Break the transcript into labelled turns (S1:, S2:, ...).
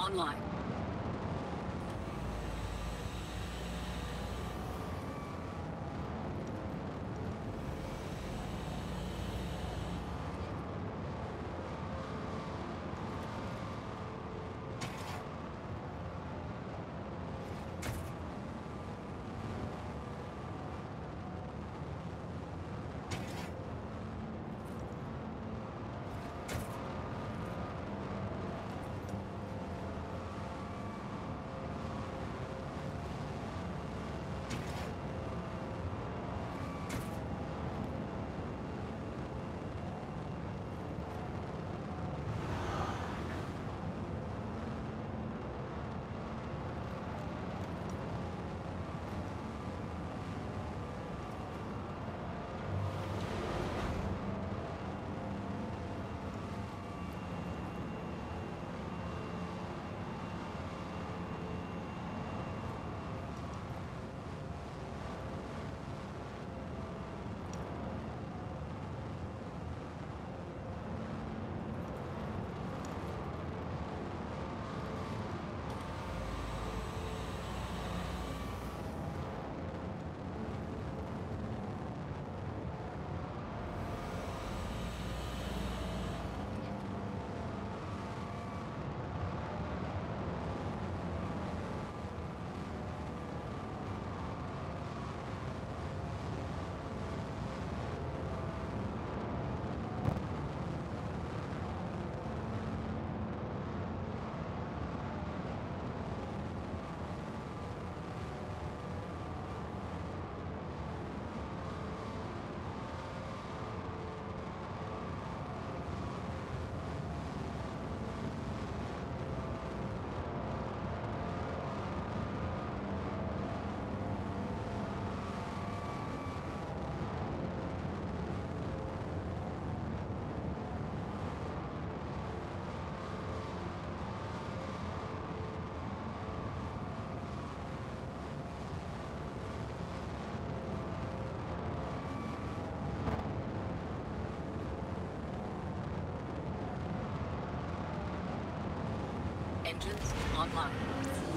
S1: Online. online.